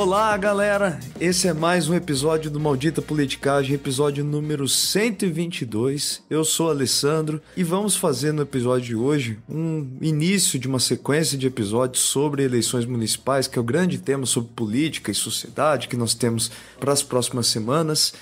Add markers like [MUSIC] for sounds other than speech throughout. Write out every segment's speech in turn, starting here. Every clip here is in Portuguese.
Olá, galera! Esse é mais um episódio do Maldita Politicagem, episódio número 122. Eu sou Alessandro e vamos fazer no episódio de hoje um início de uma sequência de episódios sobre eleições municipais, que é o grande tema sobre política e sociedade que nós temos para as próximas semanas.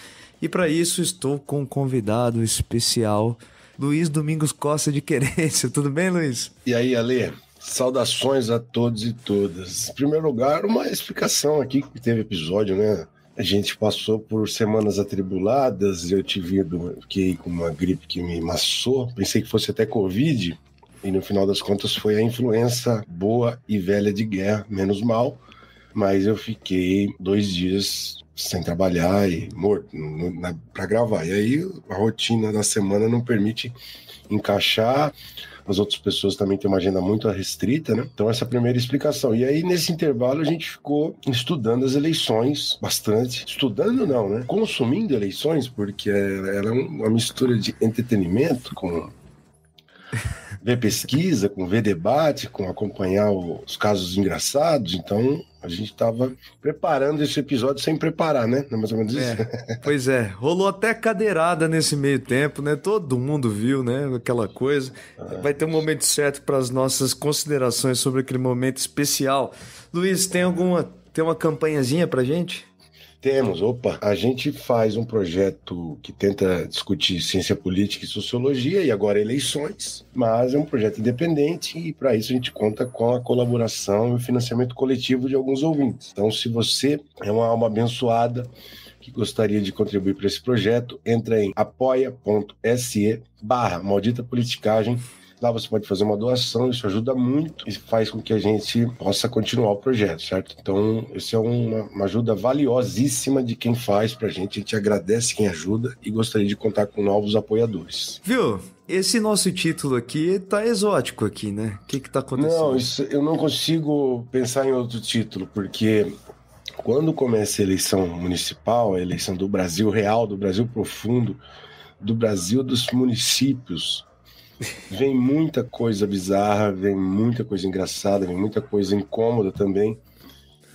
E para isso estou com um convidado especial, Luiz Domingos Costa de Querência. [LAUGHS] Tudo bem, Luiz? E aí, Ale? Saudações a todos e todas. Em primeiro lugar, uma explicação aqui que teve episódio, né? A gente passou por semanas atribuladas, eu tive fiquei com uma gripe que me massou, pensei que fosse até Covid, e no final das contas foi a influenza boa e velha de guerra, menos mal, mas eu fiquei dois dias sem trabalhar e morto para gravar. E aí a rotina da semana não permite encaixar as outras pessoas também têm uma agenda muito restrita, né? Então, essa é a primeira explicação. E aí, nesse intervalo, a gente ficou estudando as eleições bastante. Estudando, não, né? Consumindo eleições, porque era uma mistura de entretenimento com ver pesquisa, com ver debate, com acompanhar os casos engraçados. Então, a gente estava preparando esse episódio sem preparar, né? Não é mais ou menos isso? É, pois é, rolou até cadeirada nesse meio tempo, né? Todo mundo viu, né? Aquela coisa. Ah, Vai ter um momento certo para as nossas considerações sobre aquele momento especial. Luiz, tem alguma tem uma campanhazinha para gente? Temos, opa, a gente faz um projeto que tenta discutir ciência política e sociologia e agora eleições, mas é um projeto independente e para isso a gente conta com a colaboração e o financiamento coletivo de alguns ouvintes. Então, se você é uma alma abençoada que gostaria de contribuir para esse projeto, entra em apoia.se barra maldita politicagem Lá você pode fazer uma doação, isso ajuda muito e faz com que a gente possa continuar o projeto, certo? Então, isso é uma, uma ajuda valiosíssima de quem faz pra gente. A gente agradece quem ajuda e gostaria de contar com novos apoiadores. Viu? Esse nosso título aqui tá exótico aqui, né? O que que tá acontecendo? Não, isso, eu não consigo pensar em outro título, porque quando começa a eleição municipal, a eleição do Brasil real, do Brasil profundo, do Brasil dos municípios, Vem muita coisa bizarra, vem muita coisa engraçada, vem muita coisa incômoda também.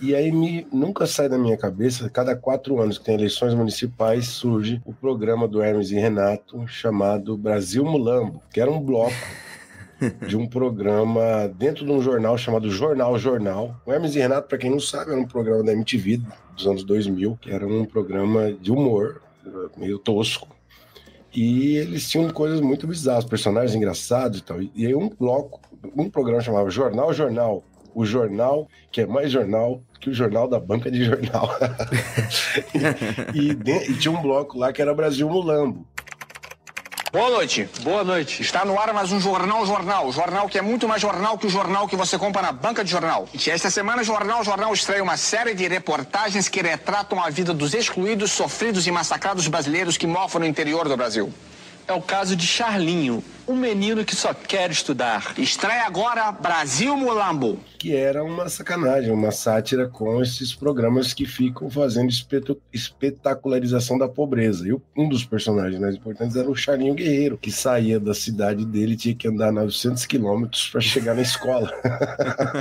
E aí me, nunca sai da minha cabeça, cada quatro anos que tem eleições municipais, surge o programa do Hermes e Renato chamado Brasil Mulambo, que era um bloco [LAUGHS] de um programa dentro de um jornal chamado Jornal Jornal. O Hermes e Renato, para quem não sabe, era um programa da MTV dos anos 2000, que era um programa de humor, meio tosco, e eles tinham coisas muito bizarras, personagens engraçados e tal. E aí um bloco, um programa chamava Jornal Jornal. O jornal que é mais jornal que o jornal da banca de jornal. [LAUGHS] e, e, e, tinha um bloco lá que era Brasil Mulambo. Boa noite. Boa noite. Está no ar mais um Jornal Jornal. Jornal que é muito mais jornal que o jornal que você compra na banca de jornal. E esta semana, Jornal Jornal estreia uma série de reportagens que retratam a vida dos excluídos, sofridos e massacrados brasileiros que morfam no interior do Brasil. É o caso de Charlinho, um menino que só quer estudar. Estreia agora Brasil Mulambo. Que era uma sacanagem, uma sátira com esses programas que ficam fazendo espetacularização da pobreza. E um dos personagens mais importantes era o Charlinho Guerreiro, que saía da cidade dele e tinha que andar 900 quilômetros para chegar na escola.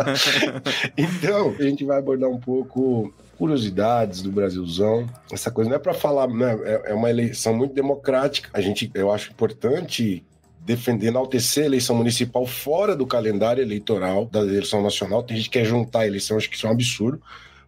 [LAUGHS] então, a gente vai abordar um pouco curiosidades do Brasilzão. Essa coisa não é para falar, né? É, é uma eleição muito democrática. A gente, eu acho importante defender, enaltecer a eleição municipal fora do calendário eleitoral da eleição nacional. Tem gente que quer juntar a eleição, acho que isso é um absurdo,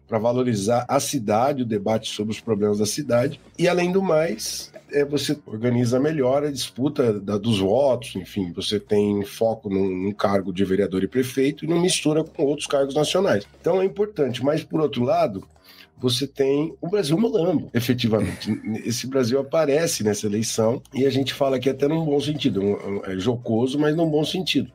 para valorizar a cidade, o debate sobre os problemas da cidade. E, além do mais, é, você organiza melhor a disputa da, dos votos, enfim, você tem foco num, num, cargo de vereador e prefeito e não mistura com outros cargos nacionais. Então é importante, mas por outro lado, você tem o Brasil molando, efetivamente. Esse Brasil aparece nessa eleição e a gente fala aqui até num bom sentido, é jocoso, mas num bom sentido.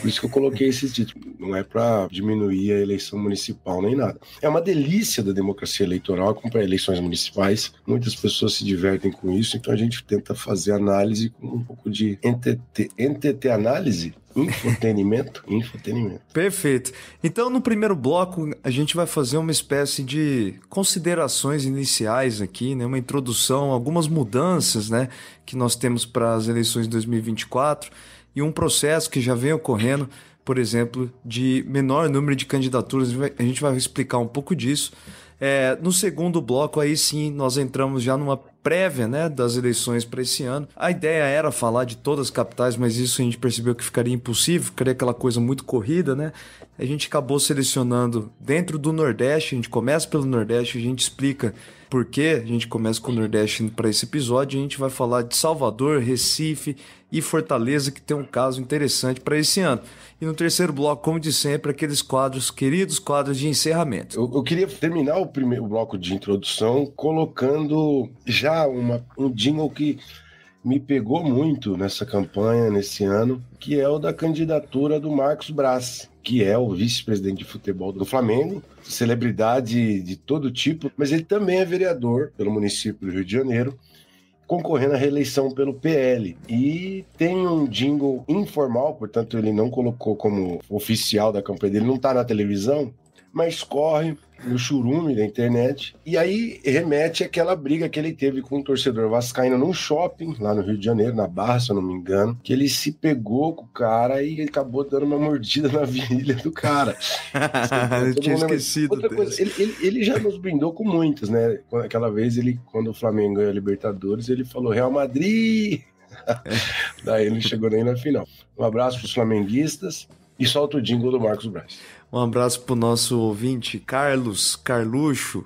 Por isso que eu coloquei esse título. Não é para diminuir a eleição municipal nem nada. É uma delícia da democracia eleitoral acompanhar eleições municipais. Muitas pessoas se divertem com isso, então a gente tenta fazer análise com um pouco de entete, análise Infotenimento? Infotenimento. Perfeito. Então, no primeiro bloco, a gente vai fazer uma espécie de considerações iniciais aqui, né? Uma introdução, algumas mudanças, né? Que nós temos para as eleições de 2024 e um processo que já vem ocorrendo, por exemplo, de menor número de candidaturas. A gente vai explicar um pouco disso. É, no segundo bloco, aí sim, nós entramos já numa prévia né, das eleições para esse ano. A ideia era falar de todas as capitais, mas isso a gente percebeu que ficaria impossível, ficaria aquela coisa muito corrida, né? A gente acabou selecionando dentro do Nordeste, a gente começa pelo Nordeste, a gente explica por que a gente começa com o Nordeste para esse episódio. A gente vai falar de Salvador, Recife e Fortaleza, que tem um caso interessante para esse ano. E no terceiro bloco, como de sempre, aqueles quadros, queridos quadros de encerramento. Eu, eu queria terminar o primeiro bloco de introdução colocando já uma, um jingle que me pegou muito nessa campanha, nesse ano, que é o da candidatura do Marcos Braz, que é o vice-presidente de futebol do Flamengo, celebridade de todo tipo, mas ele também é vereador pelo município do Rio de Janeiro concorrendo à reeleição pelo PL. E tem um jingle informal, portanto, ele não colocou como oficial da campanha dele, não está na televisão, mas corre no churume da internet. E aí remete àquela briga que ele teve com um torcedor vascaíno num shopping, lá no Rio de Janeiro, na Barra, se eu não me engano, que ele se pegou com o cara e acabou dando uma mordida na [LAUGHS] virilha do cara. [LAUGHS] eu tinha esquecido. Outra coisa, ele, ele, ele, já nos brindou com muitas, né? Aquela vez, ele, quando o Flamengo ganhou a Libertadores, ele falou Real Madrid! [LAUGHS] Daí ele não chegou nem na final. Um abraço para os flamenguistas e solta o jingle do Marcos Braz. Um abraço pro nosso ouvinte Carlos Carluxo.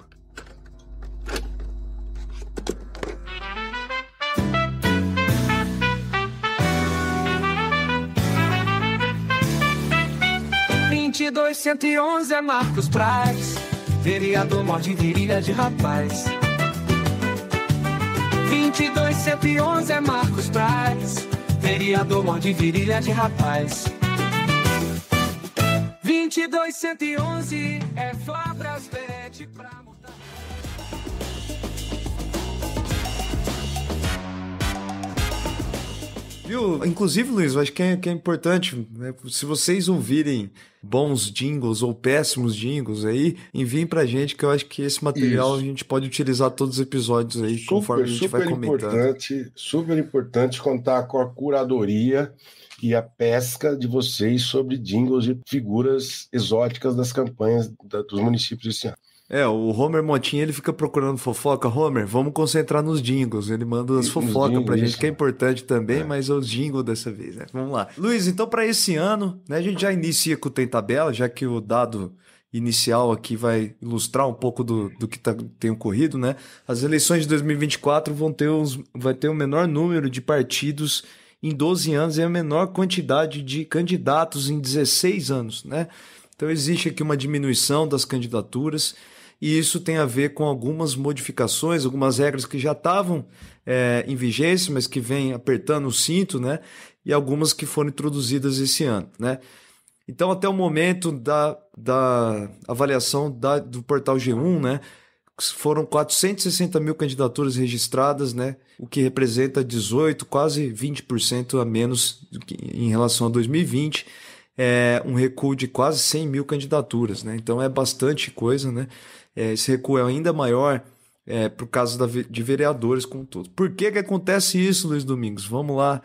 Vinte dois cento e onze é Marcos Braz, vereador morde virilha de rapaz. Vinte dois cento e onze é Marcos Braz, vereador morde virilha de rapaz. 2211 é Fabras Pet pra mudar. Viu? Inclusive, Luiz, eu acho que é, que é importante, né? se vocês ouvirem bons jingles ou péssimos jingles aí, enviem pra gente que eu acho que esse material Isso. a gente pode utilizar todos os episódios aí, super, conforme a gente vai comentando. Importante, super importante contar com a curadoria e a pesca de vocês sobre jingles e figuras exóticas das campanhas da, dos municípios esse ano. É, o Homer Motinha ele fica procurando fofoca. Homer, vamos concentrar nos jingles. Ele manda as fofocas pra gente, isso. que é importante também, é. mas é os jingles dessa vez, né? Vamos lá. Luiz, então para esse ano, né, a gente já inicia com o Tem Tabela, já que o dado inicial aqui vai ilustrar um pouco do, do que tá, tem ocorrido, né? As eleições de 2024 vão ter, uns, vai ter o um menor número de partidos em 12 anos é a menor quantidade de candidatos em 16 anos, né? Então existe aqui uma diminuição das candidaturas e isso tem a ver com algumas modificações, algumas regras que já estavam é, em vigência, mas que vêm apertando o cinto, né? E algumas que foram introduzidas esse ano, né? Então, até o momento da, da avaliação da, do portal G1, né? Foram 460 mil candidaturas registradas, né? O que representa 18, quase 20% a menos em relação a 2020. É um recuo de quase 100 mil candidaturas, né? Então é bastante coisa, né? É, esse recuo é ainda maior é, por causa da, de vereadores como tudo. Por que, que acontece isso, Luiz Domingos? Vamos lá.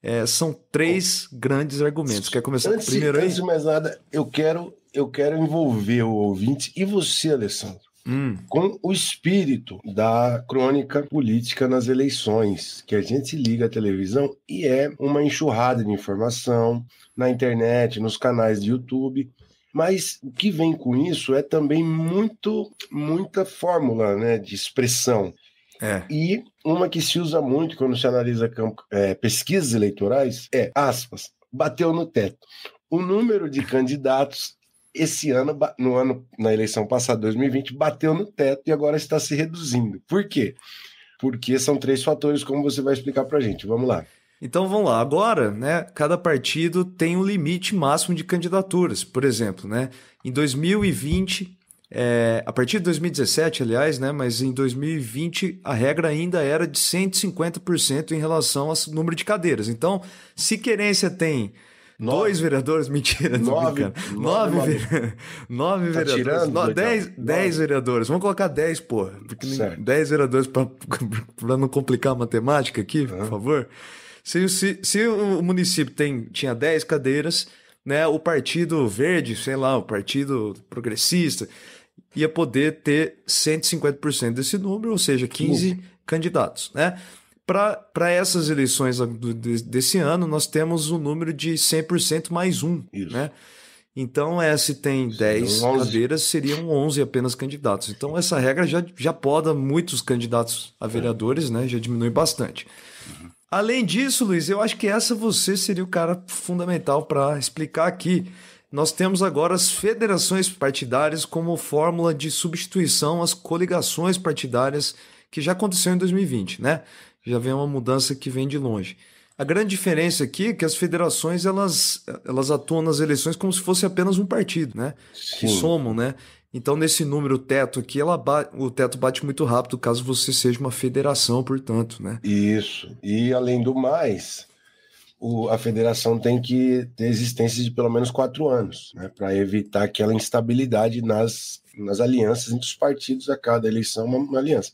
É, são três grandes argumentos. Quer começar antes, primeiro aí? Antes de mais nada, eu quero, eu quero envolver o ouvinte e você, Alessandro hum. com o espírito da crônica política nas eleições, que a gente liga a televisão e é uma enxurrada de informação na internet, nos canais de YouTube. Mas o que vem com isso é também muito, muita fórmula né, de expressão. É. E uma que se usa muito quando se analisa é, pesquisas eleitorais é, aspas, bateu no teto. O número de candidatos esse ano, no ano, na eleição passada, 2020, bateu no teto e agora está se reduzindo. Por quê? Porque são três fatores, como você vai explicar para a gente. Vamos lá. Então vamos lá. Agora, né, cada partido tem um limite máximo de candidaturas. Por exemplo, né, em 2020, é, a partir de 2017, aliás, né, mas em 2020 a regra ainda era de 150% em relação ao número de cadeiras. Então, se querência tem Nove. Dois vereadores? Mentira, nove, brincando. Nove, nove, nove tá vereadores. Tirando, no, dez, dez vereadores. Vamos colocar dez, porra. Porque dez vereadores para não complicar a matemática aqui, uhum. por favor. Se, se, se o município tem, tinha 10 cadeiras, né, o Partido Verde, sei lá, o Partido Progressista, ia poder ter 150% desse número, ou seja, 15 candidatos. Né? Para essas eleições desse ano, nós temos o um número de 100% mais um. Isso. Né? Então, é, se tem 10 cadeiras, seriam 11 apenas candidatos. Então, essa regra já, já poda muitos candidatos a vereadores, né? já diminui bastante. Uhum. Além disso, Luiz, eu acho que essa você seria o cara fundamental para explicar aqui. Nós temos agora as federações partidárias como fórmula de substituição às coligações partidárias que já aconteceu em 2020, né? Já vem uma mudança que vem de longe. A grande diferença aqui é que as federações elas, elas atuam nas eleições como se fosse apenas um partido, né? Sim. Que somam, né? Então, nesse número teto aqui, ela o teto bate muito rápido caso você seja uma federação, portanto, né? Isso. E além do mais, o, a federação tem que ter existência de pelo menos quatro anos, né? Para evitar aquela instabilidade nas, nas alianças entre os partidos a cada eleição, uma, uma aliança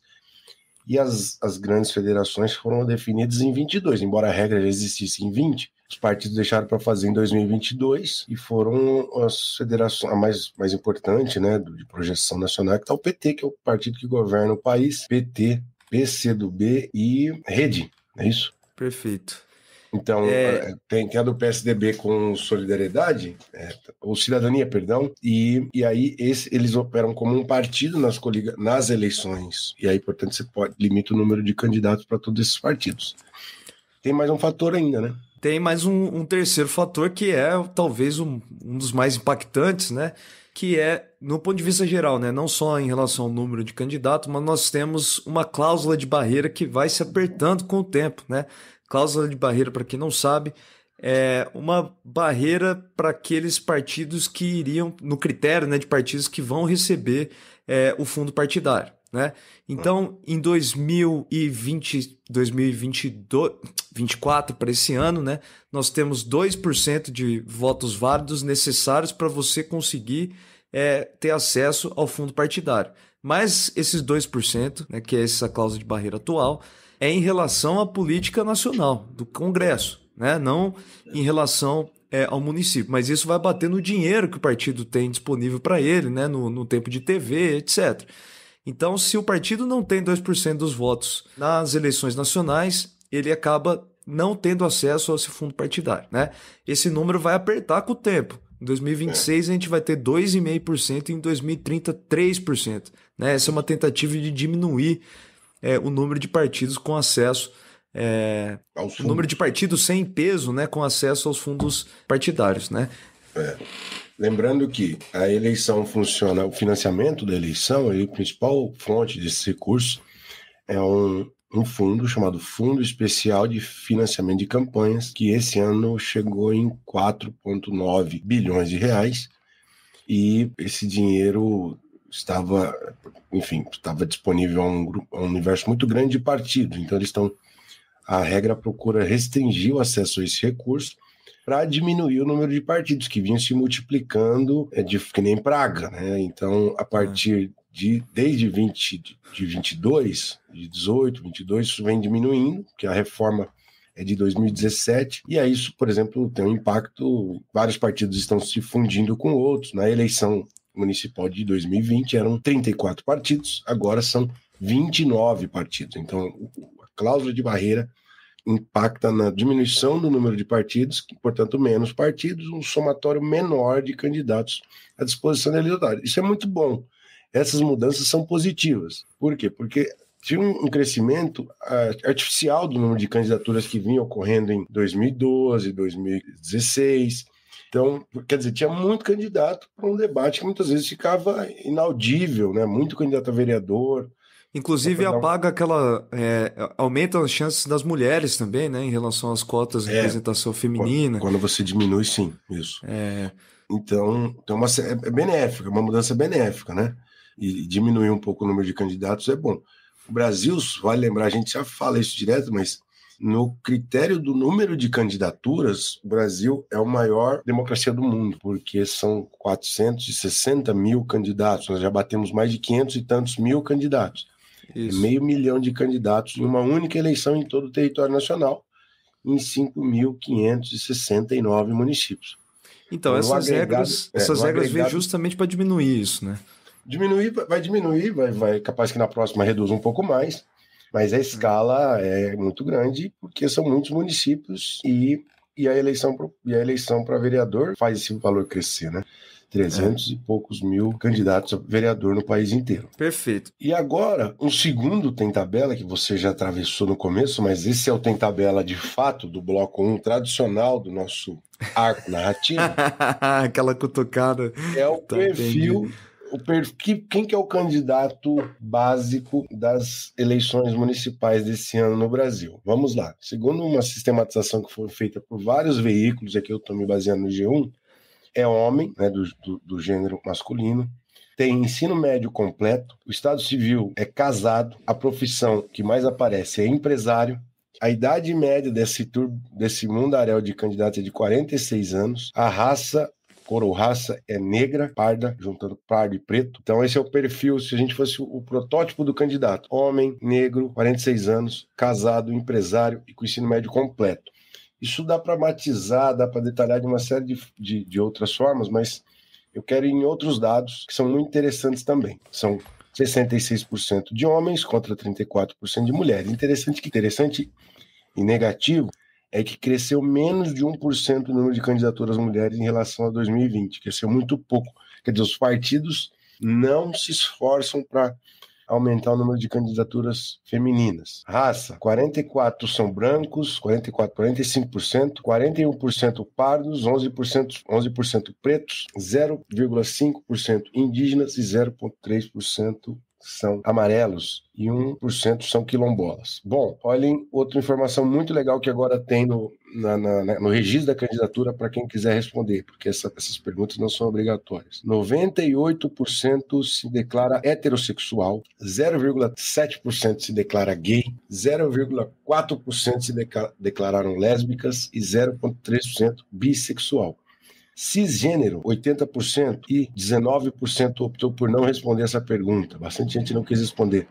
e as, as grandes federações foram definidas em 22, embora a regra já existisse em 20. Os partidos deixaram para fazer em 2022 e foram as federações, a mais, mais importante, né, de projeção nacional, que está o PT, que é o partido que governa o país, PT, PCdoB e Rede, é isso? Perfeito. Então, é... é tem, tem a do PSDB com Solidariedade, é, ou Cidadania, perdão, e, e aí esse, eles operam como um partido nas, coliga, nas eleições. E aí, portanto, você pode limita o número de candidatos para todos esses partidos. Tem mais um fator ainda, né? Tem mais um, um terceiro fator que é talvez um, um dos mais impactantes, né? que é, no ponto de vista geral, né, não só em relação ao número de candidatos, mas nós temos uma cláusula de barreira que vai se apertando com o tempo. Né? Cláusula de barreira, para quem não sabe, é uma barreira para aqueles partidos que iriam, no critério né, de partidos que vão receber é, o fundo partidário. Né? Então, em 2020, 2024, para esse ano, né, nós temos 2% de votos válidos necessários para você conseguir é, ter acesso ao fundo partidário. Mas esses 2%, né, que é essa cláusula de barreira atual, é em relação à política nacional do Congresso, né? não em relação é, ao município. Mas isso vai bater no dinheiro que o partido tem disponível para ele, né? no, no tempo de TV, etc. Então, se o partido não tem 2% dos votos nas eleições nacionais, ele acaba não tendo acesso a esse fundo partidário. Né? Esse número vai apertar com o tempo. Em 2026 a gente vai ter 2,5% e em 2030 3%. Né? Essa é uma tentativa de diminuir é, o número de partidos com acesso é, o número de partidos sem peso, né, com acesso aos fundos partidários, né? É. Lembrando que a eleição funciona, o financiamento da eleição, a principal fonte desse recurso é um, um fundo chamado Fundo Especial de Financiamento de Campanhas, que esse ano chegou em 4,9 bilhões de reais. E esse dinheiro estava, enfim, estava disponível a um, a um universo muito grande de partidos. Então, eles estão. A regra procura restringir o acesso a esse recurso para diminuir o número de partidos que vinham se multiplicando é, de, que nem praga. Né? Então, a partir de desde 20, de 22, de 18, 22, isso vem diminuindo, que a reforma é de 2017, e aí isso, por exemplo, tem um impacto, vários partidos estão se fundindo com outros, na eleição municipal de 2020 eram 34 partidos, agora são 29 partidos. Então, a cláusula de barreira impacta na diminuição do número de partidos, portanto, menos partidos, um somatório menor de candidatos à disposição da eleitorado. Isso é muito bom. Essas mudanças são positivas. Por quê? Porque tinha um, crescimento uh, artificial do número de candidaturas que vinha ocorrendo em 2012, 2016, então, quer dizer, tinha muito candidato para um debate que muitas vezes ficava inaudível, né? Muito candidato a vereador. Inclusive apaga aquela. É, aumenta as chances das mulheres também, né? Em relação às cotas de é, representação feminina. Quando você diminui, sim, isso. É. Então, então uma, é benéfica, uma mudança benéfica, né? E diminuir um pouco o número de candidatos é bom. O Brasil, vale lembrar, a gente já fala isso direto, mas no critério do número de candidaturas, o Brasil é a maior democracia do mundo, porque são 460 mil candidatos. Nós já batemos mais de 500 e tantos mil candidatos. Isso. Meio milhão de candidatos em uma única eleição em todo o território nacional. em 5.569 municípios. Então, essas regras, é, essas regras agregado, vêm justamente para diminuir isso, né? Diminuir, vai diminuir, vai, vai capaz que na próxima reduza um pouco mais, mas a escala é muito grande porque são muitos municípios e, e a eleição e a eleição para vereador faz esse valor crescer, né? 300 é. e poucos mil candidatos a vereador no país inteiro. Perfeito. E agora, um segundo tem tabela que você já atravessou no começo, mas esse é o tem tabela de fato do bloco 1 tradicional do nosso arco narrativo. [LAUGHS] Aquela cutucada. É o tá perfil o perfil, quem que é o candidato básico das eleições municipais desse ano no Brasil? Vamos lá. Segundo uma sistematização que foi feita por vários veículos, aqui eu estou me baseando no G1, é homem, né, do, do, do gênero masculino, tem ensino médio completo, o estado civil é casado, a profissão que mais aparece é empresário, a idade média desse, desse mundaréu de candidatos é de 46 anos, a raça cor raça é negra, parda, juntando pardo e preto. Então esse é o perfil, se a gente fosse o protótipo do candidato. Homem, negro, 46 anos, casado, empresário e com ensino médio completo. Isso dá para matizar, dá para detalhar de uma série de, de, de outras formas, mas eu quero ir em outros dados que são muito interessantes também. São 66% de homens contra 34% de mulheres. Interessante que interessante e negativo é que cresceu menos de 1% o número de candidaturas mulheres em relação a 2020, cresceu muito pouco. Quer dizer, os partidos não se esforçam para aumentar o número de candidaturas femininas. Raça, 44 são brancos, 44, 45%, 41% pardos, 11%, 11% pretos, 0,5% indígenas e 0,3% são amarelos e 1% são quilombolas. Bom, olhem outra informação muito legal que agora tem no, na, na, no registro da candidatura para quem quiser responder, porque essa, essas perguntas não são obrigatórias. 98% se declara heterossexual, 0,7% se declara gay, 0,4% se declararam lésbicas e 0,3% bissexual. Cisgênero, 80%, e 19% optou por não responder essa pergunta. Bastante gente não quis responder.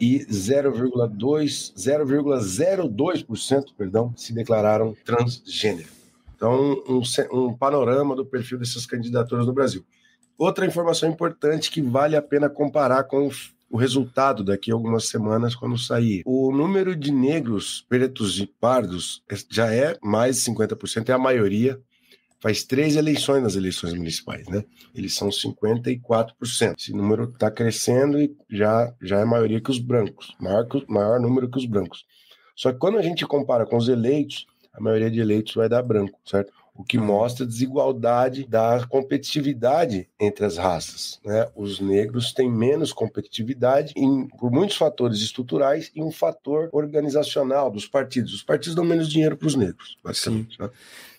E 0,02% perdão, se declararam transgênero. Então, um, um panorama do perfil dessas candidaturas no Brasil. Outra informação importante que vale a pena comparar com o resultado daqui a algumas semanas quando sair. O número de negros, pretos e pardos já é mais de 50%, é a maioria faz três eleições nas eleições municipais, né? Eles são 54%. Esse número está crescendo e já, já é maioria que os brancos, maior, maior número que os brancos. Só que quando a gente compara com os eleitos, a maioria de eleitos vai dar branco, certo? O que mostra a desigualdade da competitividade entre as raças. Né? Os negros têm menos competitividade em, por muitos fatores estruturais e um fator organizacional dos partidos. Os partidos dão menos dinheiro para os negros, basicamente. Né?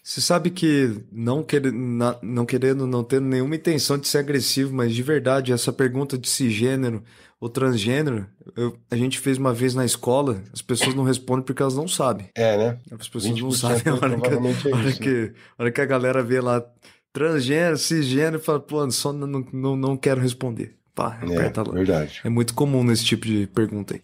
Você sabe que, não, quer, não querendo, não tendo nenhuma intenção de ser agressivo, mas de verdade, essa pergunta de cisgênero ou transgênero, eu, a gente fez uma vez na escola, as pessoas não respondem porque elas não sabem. É, né? As pessoas não sabem a hora, que, é hora, que, a hora que a galera vê lá transgênero, cisgênero, fala, pô, só não, não, não quero responder. Pá, é, lá. verdade. É muito comum nesse tipo de pergunta aí.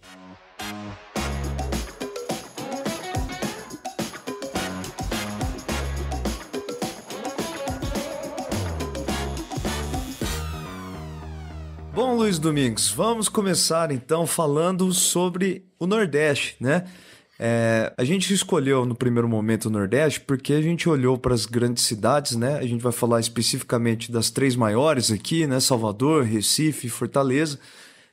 Luiz Domingos, vamos começar então falando sobre o Nordeste, né? É, a gente escolheu no primeiro momento o Nordeste porque a gente olhou para as grandes cidades, né? A gente vai falar especificamente das três maiores aqui, né? Salvador, Recife e Fortaleza.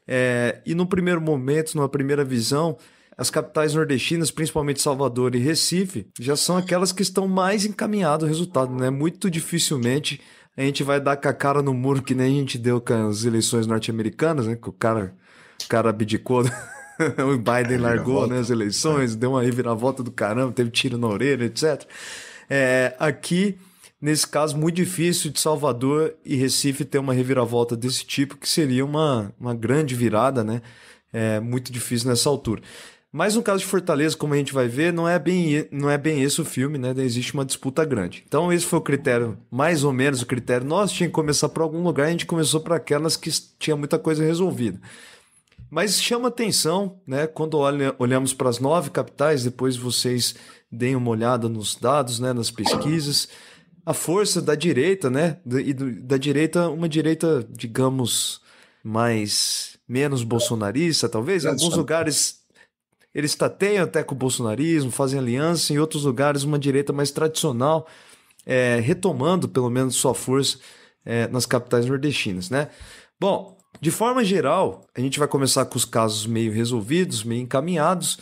É, e no primeiro momento, numa primeira visão, as capitais nordestinas, principalmente Salvador e Recife, já são aquelas que estão mais encaminhadas ao resultado, né? Muito dificilmente a gente vai dar com a cara no muro que nem a gente deu com as eleições norte-americanas, né? Que o cara, o cara abdicou, [LAUGHS] o Biden largou né, as eleições, deu uma reviravolta do caramba, teve tiro na orelha, etc. É, aqui, nesse caso, muito difícil de Salvador e Recife ter uma reviravolta desse tipo, que seria uma, uma grande virada, né? É muito difícil nessa altura. Mas no caso de Fortaleza, como a gente vai ver, não é bem, não é bem esse o filme, né? Existe uma disputa grande. Então, esse foi o critério, mais ou menos o critério. Nós tinha que começar por algum lugar, a gente começou por aquelas que tinha muita coisa resolvida. Mas chama atenção, né? Quando olha, olhamos para as nove capitais, depois vocês deem uma olhada nos dados, né, nas pesquisas. A força da direita, né, e da direita, uma direita, digamos, mais menos bolsonarista, talvez. Em alguns lugares eles tateiam até com o bolsonarismo, fazem aliança, em outros lugares uma direita mais tradicional, é, retomando pelo menos sua força é, nas capitais nordestinas, né? Bom, de forma geral, a gente vai começar com os casos meio resolvidos, meio encaminhados.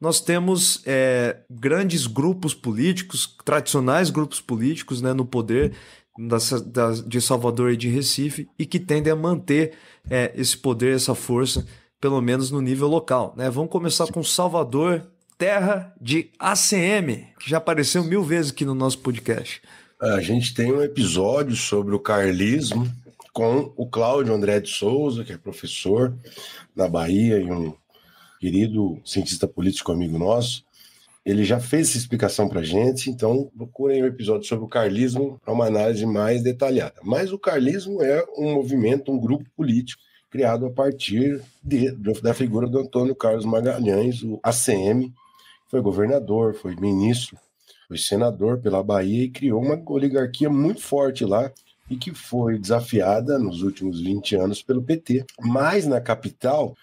Nós temos é, grandes grupos políticos, tradicionais grupos políticos né, no poder da, da, de Salvador e de Recife e que tendem a manter é, esse poder, essa força, pelo menos no nível local. Né? Vamos começar com Salvador, terra de ACM, que já apareceu mil vezes aqui no nosso podcast. A gente tem um episódio sobre o carlismo com o Cláudio André de Souza, que é professor na Bahia e um querido cientista político amigo nosso. Ele já fez essa explicação para gente, então procurem o um episódio sobre o carlismo para uma análise mais detalhada. Mas o carlismo é um movimento, um grupo político criado a partir de, da figura do Antônio Carlos Magalhães, o ACM, foi governador, foi ministro foi senador pela Bahia e criou uma oligarquia muito forte lá e que foi desafiada nos últimos 20 anos pelo PT. Mas na capital,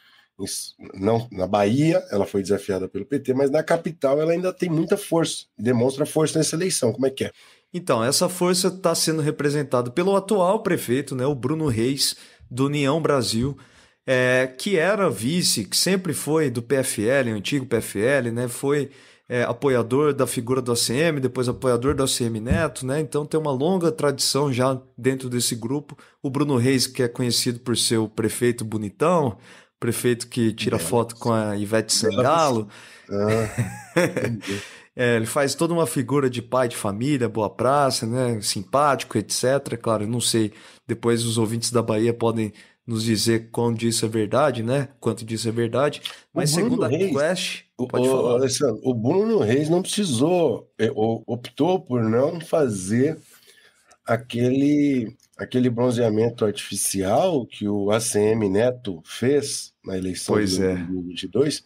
não na Bahia, ela foi desafiada pelo PT, mas na capital ela ainda tem muita força e demonstra força nessa eleição. Como é que é? Então, essa força está sendo representada pelo atual prefeito, né, o Bruno Reis, do União Brasil, é, que era vice, que sempre foi do PFL, antigo PFL, né, foi é, apoiador da figura do ACM, depois apoiador do ACM Neto, né? Então tem uma longa tradição já dentro desse grupo. O Bruno Reis, que é conhecido por ser o prefeito bonitão, prefeito que tira foto com a Ivete Sangalo. [LAUGHS] Ah, é, ele faz toda uma figura de pai de família, boa praça, né? Simpático, etc. Claro, não sei. Depois os ouvintes da Bahia podem nos dizer quanto disso é verdade, né? Quanto disso é verdade. Mas segundo a Reis, Quest, pode o, falar. Alessandro, o Bruno Reis não precisou, é, optou por não fazer aquele aquele bronzeamento artificial que o ACM Neto fez na eleição pois de é. 2022,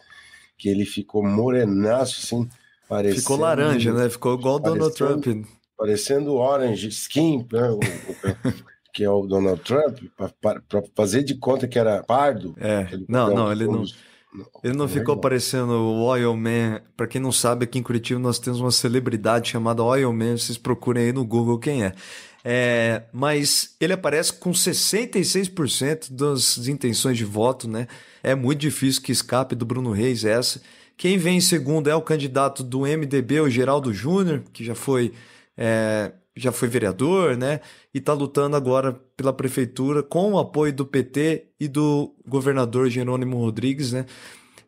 que ele ficou morenaço, assim, parecendo... Ficou laranja, né? Ficou igual o Donald Trump. Parecendo orange skin, né? [LAUGHS] que é o Donald Trump, para fazer de conta que era pardo. É, não, não, ele não. Ele não ficou parecendo o Oil Man. Para quem não sabe, aqui em Curitiba nós temos uma celebridade chamada Oil Man. Vocês procurem aí no Google quem é. é mas ele aparece com 66% das intenções de voto, né? É muito difícil que escape do Bruno Reis essa. Quem vem em segundo é o candidato do MDB, o Geraldo Júnior, que já foi é, já foi vereador, né? E está lutando agora pela prefeitura com o apoio do PT e do governador Jerônimo Rodrigues, né?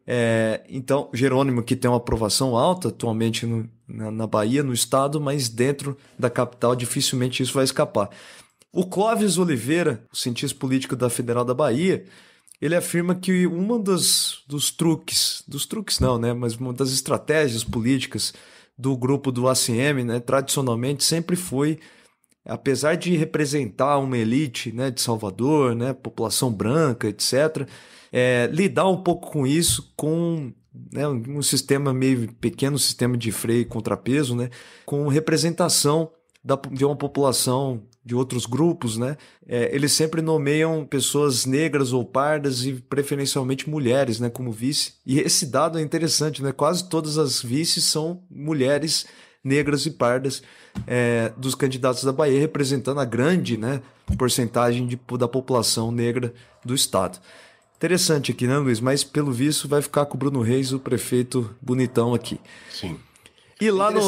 É, então, Jerônimo, que tem uma aprovação alta atualmente no, na, na, Bahia, no estado, mas dentro da capital dificilmente isso vai escapar. O Clóvis Oliveira, o cientista político da Federal da Bahia, ele afirma que uma dos, dos truques, dos truques não, né? Mas uma das estratégias políticas do grupo do ACM, né, tradicionalmente sempre foi, apesar de representar uma elite né, de Salvador, né, população branca, etc., é, lidar um pouco com isso com né, um sistema meio pequeno sistema de freio e contrapeso, né, com representação da, de uma população de outros grupos, né? É, eles sempre nomeiam pessoas negras ou pardas e preferencialmente mulheres, né, como vice. E esse dado é interessante, né? Quase todas as vices são mulheres negras e pardas é, dos candidatos da Bahia, representando a grande, né, porcentagem de, da população negra do estado. Interessante aqui, né, Luiz? Mas pelo visto vai ficar com o Bruno Reis, o prefeito bonitão aqui. Sim. E lá no.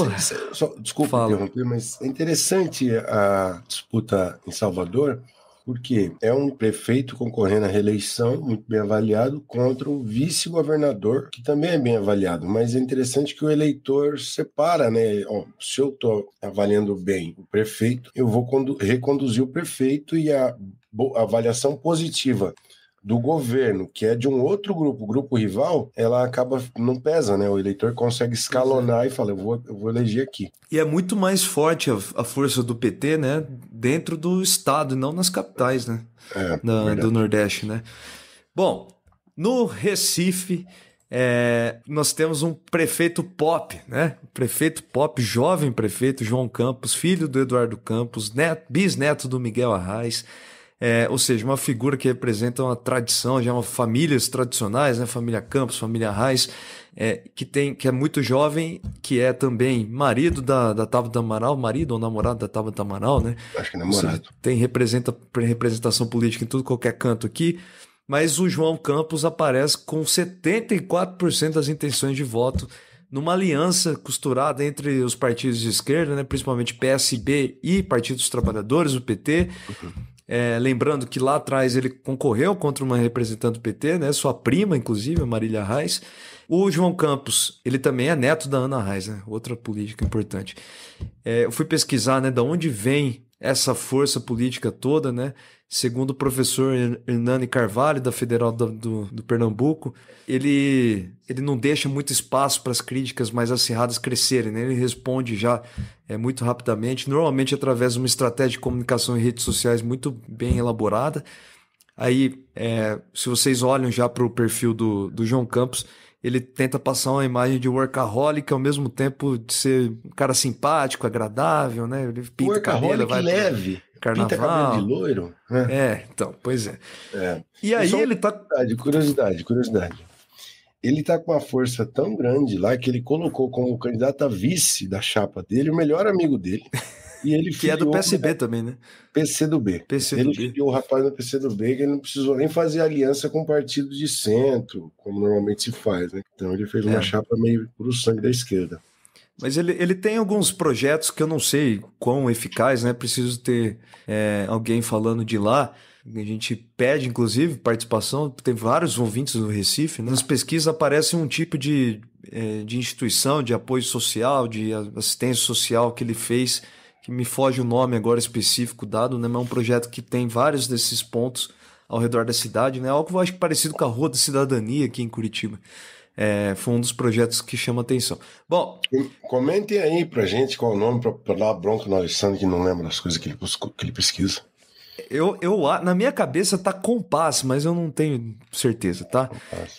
Só, desculpa Fala. interromper, mas é interessante a disputa em Salvador, porque é um prefeito concorrendo à reeleição, muito bem avaliado, contra um vice-governador, que também é bem avaliado. Mas é interessante que o eleitor separa, né? Ó, se eu estou avaliando bem o prefeito, eu vou reconduzir o prefeito e a avaliação positiva do governo, que é de um outro grupo, grupo rival, ela acaba, não pesa, né? O eleitor consegue escalonar é. e fala, eu vou, eu vou eleger aqui. E é muito mais forte a, a força do PT, né? Dentro do estado, não nas capitais, né? É, Na, do Nordeste, né? Bom, no Recife, É, nós temos um prefeito pop, né? Prefeito pop, jovem prefeito João Campos, filho do Eduardo Campos, neto, bisneto do Miguel Arraes. É, ou seja, uma figura que representa uma tradição, já uma famílias tradicionais, né? Família Campos, família Arraes, é, que tem que é muito jovem, que é também marido da, da Tabata Amaral, marido ou namorado da Tabata Amaral, né? Acho que namorado. Seja, tem representa, representação política em tudo qualquer canto aqui mas o João Campos aparece com 74% das intenções de voto numa aliança costurada entre os partidos de esquerda, né, principalmente PSB e Partido dos Trabalhadores, o PT. Uhum. É, lembrando que lá atrás ele concorreu contra uma representante do PT, né, sua prima, inclusive, a Marília Reis. O João Campos, ele também é neto da Ana Reis, né, outra política importante. É, eu fui pesquisar né, de onde vem essa força política toda, né? Segundo o professor Hernani Carvalho, da Federal do, do, do, Pernambuco, ele, ele não deixa muito espaço para as críticas mais acirradas crescerem, né? ele responde já é, muito rapidamente, normalmente através de uma estratégia de comunicação em redes sociais muito bem elaborada. Aí, é, se vocês olham já para o perfil do, do João Campos, ele tenta passar uma imagem de workaholic ao mesmo tempo de ser um cara simpático, agradável, né? Ele pinta cabelo, vai leve. Carnaval. Pinta cabelo de loiro. Né? É, então, pois é. é. E aí ele tá. Curiosidade, curiosidade, curiosidade. Ele tá com uma força tão grande lá que ele colocou como candidato a vice da chapa dele o melhor amigo dele. E ele [LAUGHS] que é do PSB também, né? PC do B. PC ele do o rapaz do PC do B que ele não precisou nem fazer aliança com partido de centro, como normalmente se faz, né? Então ele fez uma é. chapa meio pro sangue da esquerda. Mas ele, ele tem alguns projetos que eu não sei quão eficaz, né? Preciso ter é, alguém falando de lá. A gente pede, inclusive, participação. Tem vários ouvintes do Recife. Né? Nas pesquisas aparece um tipo de, é, de instituição de apoio social, de assistência social que ele fez, que me foge o nome agora específico dado, né? Mas é um projeto que tem vários desses pontos ao redor da cidade, né? Algo acho parecido com a Rua da Cidadania aqui em Curitiba. É, foi um dos projetos que chama atenção. Bom. Comentem aí pra gente qual é o nome para dar bronca no Alessandro que não lembra das coisas que ele, que ele pesquisa. Eu, eu, na minha cabeça tá Compass, mas eu não tenho certeza, tá?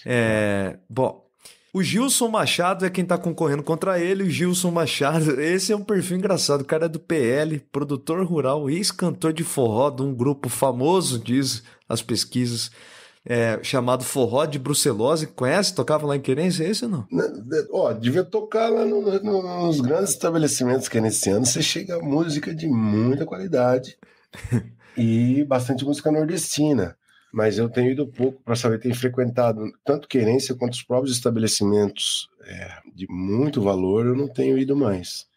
É, bom, o Gilson Machado é quem tá concorrendo contra ele. O Gilson Machado, [LAUGHS] esse é um perfil engraçado. O cara é do PL, produtor rural, ex-cantor de forró de um grupo famoso, diz as pesquisas é, chamado Forró de Brucelose. Conhece? Tocava lá em Querência? É esse ou não? Ó, devia tocar lá no, no, nos grandes estabelecimentos querencianos. Você chega a música de muita qualidade [LAUGHS] e bastante música nordestina. Mas eu tenho ido pouco para saber, tenho frequentado tanto Querência quanto os próprios estabelecimentos é, de muito valor, eu não tenho ido mais.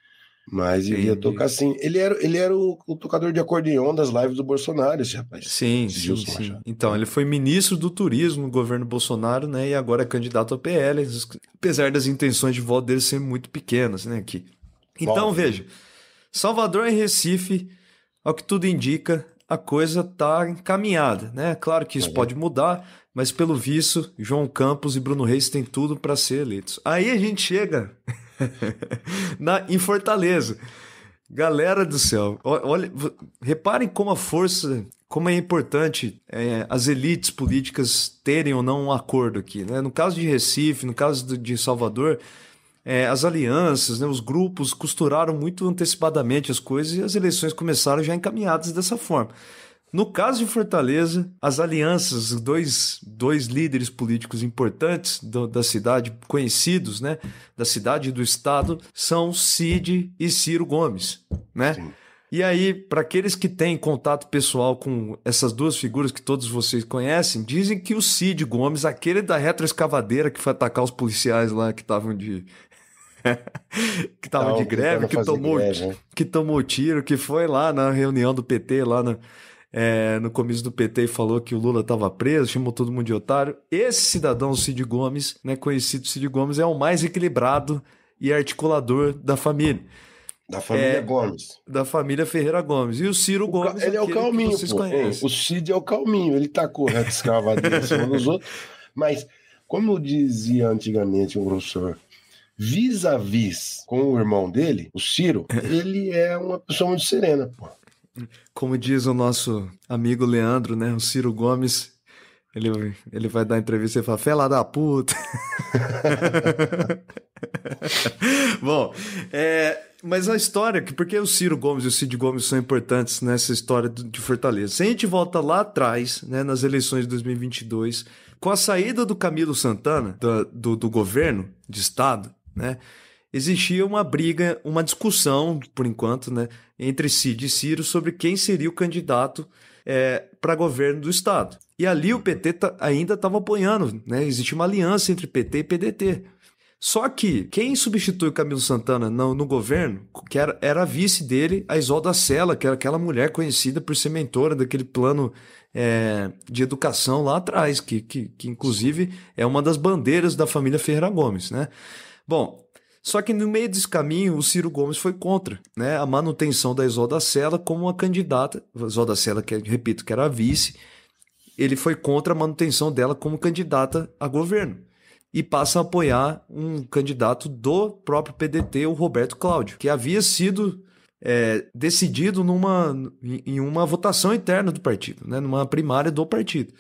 Mas ele ia tocar assim. Ele era, ele era o, o, tocador de acordeon das lives do Bolsonaro, esse rapaz. Sim, esse sim, sim. Então, ele foi ministro do turismo no governo Bolsonaro, né? E agora é candidato ao PL, apesar das intenções de voto dele serem muito pequenas, né? Aqui. Então, Bom, veja. Salvador e Recife, ao que tudo indica, a coisa está encaminhada, né? Claro que isso uhum. pode mudar, mas pelo visto, João Campos e Bruno Reis têm tudo para ser eleitos. Aí a gente chega [LAUGHS] Na, em Fortaleza. Galera do céu, olha, reparem como a força, como é importante é, as elites políticas terem ou não um acordo aqui. Né? No caso de Recife, no caso de Salvador, é, as alianças, né, os grupos costuraram muito antecipadamente as coisas e as eleições começaram já encaminhadas dessa forma. No caso de Fortaleza, as alianças, dois, dois líderes políticos importantes do, da cidade, conhecidos, né, da cidade e do estado, são Cid e Ciro Gomes, né? Sim. E aí, para aqueles que têm contato pessoal com essas duas figuras que todos vocês conhecem, dizem que o Cid Gomes, aquele da retroescavadeira que foi atacar os policiais lá que estavam [LAUGHS] de que estavam de greve, que tomou, greve, né? que tomou tiro, que foi lá na reunião do PT lá na é, no começo do PT e falou que o Lula estava preso, chamou todo mundo de otário. Esse cidadão, Cid Gomes, né, conhecido Cid Gomes, é o mais equilibrado e articulador da família. Da família é, Gomes. Da família Ferreira Gomes. E o Ciro o Gomes. Ele é o calminho, pô. O Cid é o calminho. Ele tá correto escravadinho em cima dos outros. Mas, como dizia antigamente um professor, vis-a-vis -vis com o irmão dele, o Ciro, [LAUGHS] ele é uma pessoa muito serena, pô. Como diz o nosso amigo Leandro, né? O Ciro Gomes, ele, ele vai dar entrevista e fala, fela da puta. [LAUGHS] Bom, é, mas a história, porque o Ciro Gomes e o Cid Gomes são importantes nessa história de Fortaleza. Se a gente volta lá atrás, né, nas eleições de 2022, com a saída do Camilo Santana do, do, do governo de estado, né, existia uma briga, uma discussão, por enquanto, né, entre Cid e Ciro sobre quem seria o candidato é, para governo do estado. E ali o PT ainda estava apoiando, né? Existia uma aliança entre PT e PDT. Só que quem substitui Camilo Santana no, no governo, que era, era a vice dele, a Isolda Sela, que era aquela mulher conhecida por ser mentora daquele plano é, de educação lá atrás, que, que, que inclusive é uma das bandeiras da família Ferreira Gomes, né? Bom, só que no meio desse caminho, o Ciro Gomes foi contra né, a manutenção da Isolda Sela como uma candidata. Isolda Sela, que repito, que era a vice, ele foi contra a manutenção dela como candidata a governo. E passa a apoiar um candidato do próprio PDT, o Roberto Cláudio, que havia sido é, decidido numa, em uma votação interna do partido, né, numa primária do partido.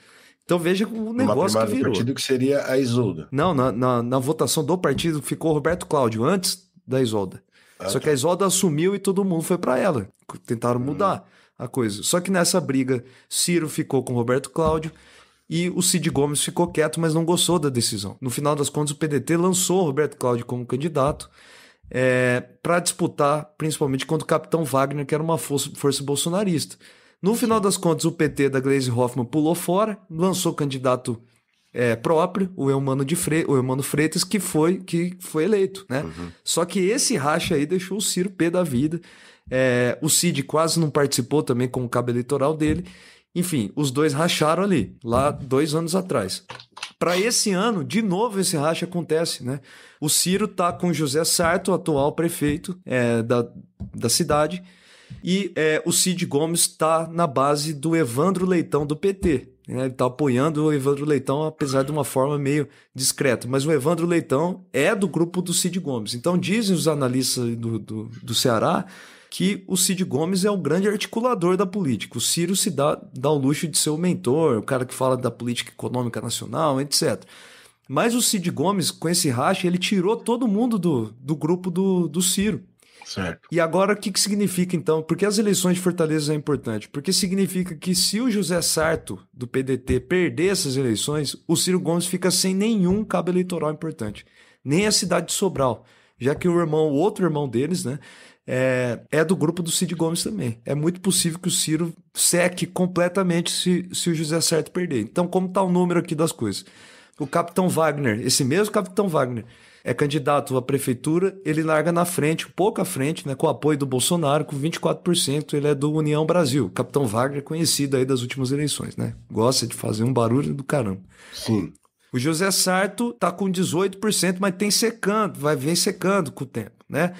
Então veja o negócio que virou. do partido que seria a Isolda. Não, na, na, na votação do partido ficou Roberto Cláudio antes da Isolda. Ah, Só tá. que a Isolda assumiu e todo mundo foi para ela. Tentaram mudar hum. a coisa. Só que nessa briga, Ciro ficou com Roberto Cláudio e o Cid Gomes ficou quieto, mas não gostou da decisão. No final das contas, o PDT lançou Roberto Cláudio como candidato é, para disputar, principalmente contra o Capitão Wagner, que era uma força, força bolsonarista. No final das contas, o PT da Gleisi Hoffmann pulou fora, lançou candidato é, próprio, o Eumano, de Fre o Eumano Freitas, que foi, que foi eleito. Né? Uhum. Só que esse racha aí deixou o Ciro pé da vida. É, o Cid quase não participou também com o cabo eleitoral dele. Enfim, os dois racharam ali, lá dois anos atrás. Para esse ano, de novo, esse racha acontece, né? O Ciro tá com José Sarto, atual prefeito é, da, da cidade, e é, o Cid Gomes está na base do Evandro Leitão do PT. Né? Ele está apoiando o Evandro Leitão, apesar de uma forma meio discreta. Mas o Evandro Leitão é do grupo do Cid Gomes. Então dizem os analistas do, do, do Ceará que o Cid Gomes é o grande articulador da política. O Ciro se dá, dá o luxo de ser o mentor, o cara que fala da política econômica nacional, etc. Mas o Cid Gomes, com esse racha, ele tirou todo mundo do, do grupo do, do Ciro. Certo. E agora o que, que significa então? Porque as eleições de Fortaleza é importante? Porque significa que se o José Sarto, do PDT, perder essas eleições, o Ciro Gomes fica sem nenhum cabo eleitoral importante. Nem a cidade de Sobral. Já que o irmão, o outro irmão deles, né, é, é, do grupo do Cid Gomes também. É muito possível que o Ciro seque completamente se, se o José Sarto perder. Então, como está o número aqui das coisas? O Capitão Wagner, esse mesmo Capitão Wagner, é candidato à prefeitura, ele larga na frente, um pouco à frente, né, com o apoio do Bolsonaro, com 24%, ele é do União Brasil. Capitão Wagner, conhecido aí das últimas eleições, né? Gosta de fazer um barulho do caramba. Sim. O José Sarto tá com 18%, mas tem secando, vai vir secando com o tempo, né?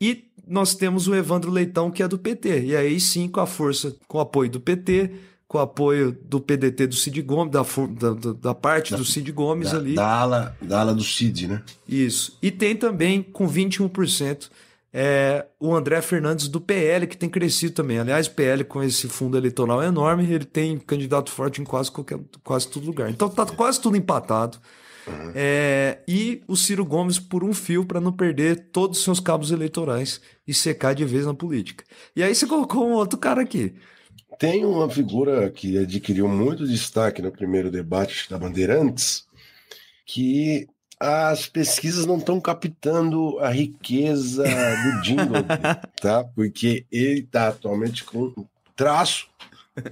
E nós temos o Evandro Leitão, que é do PT. E aí sim, com a força, com o apoio do PT, com o apoio do PDT do Cid Gomes, da, da, da parte da, do Cid Gomes da, ali. Da ala, da ala do Cid, né? Isso. E tem também, com 21%, é, o André Fernandes do PL, que tem crescido também. Aliás, o PL, com esse fundo eleitoral enorme, ele tem candidato forte em quase, qualquer, quase todo lugar. Então tá quase tudo empatado. Uhum. É, e o Ciro Gomes por um fio para não perder todos os seus cabos eleitorais e secar de vez na política. E aí você colocou um outro cara aqui. Tem uma figura que adquiriu muito destaque no primeiro debate da Bandeirantes, que as pesquisas não estão captando a riqueza do jingle, [LAUGHS] tá? Porque ele está atualmente com traço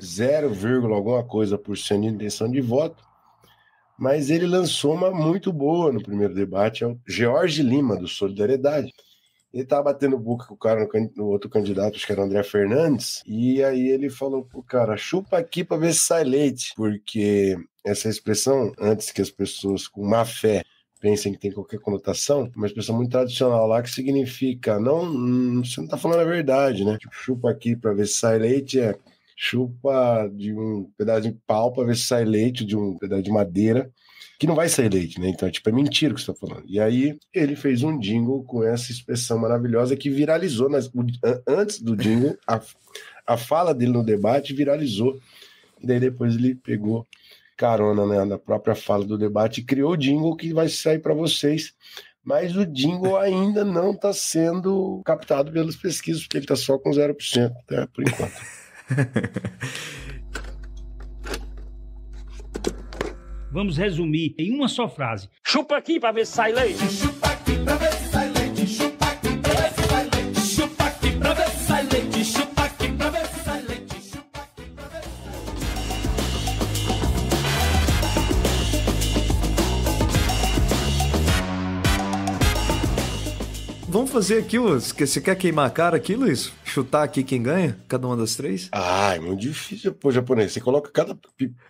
0, alguma coisa por cento de intenção de voto, mas ele lançou uma muito boa no primeiro debate, é o George Lima, do Solidariedade. Ele tava batendo boca com o cara no, no, outro candidato, acho que era o André Fernandes, e aí ele falou pro cara, chupa aqui pra ver se sai leite, porque essa expressão, antes que as pessoas com má fé pensem que tem qualquer conotação, uma expressão muito tradicional lá que significa, não, hum, você não tá falando a verdade, né? Tipo, chupa aqui pra ver se sai leite é chupa de um pedaço de pau pra ver se sai leite, de um pedaço de madeira que não vai sair leite, né? Então, tipo, é mentira o que você está falando. E aí ele fez um jingle com essa expressão maravilhosa que viralizou nas, antes do jingle, a, a fala dele no debate viralizou. E daí depois ele pegou, carona né, na própria fala do debate, criou o jingle que vai sair para vocês. Mas o jingle ainda não está sendo captado pelas pesquisas, porque ele está só com 0%, né, por enquanto. [LAUGHS] Vamos resumir em uma só frase. Chupa aqui para ver se sai leite. Chupa aqui para ver se sai leite. Chupa aqui para ver se sai leite. Chupa aqui para ver se sai leite. Chupa aqui para ver se sai leite. Chupa aqui para ver Vamos fazer aqui, você quer queimar a cara aqui, Luiz? Chutar aqui quem ganha? Cada uma das três? Ah, é muito difícil, pô, japonês. Você coloca cada.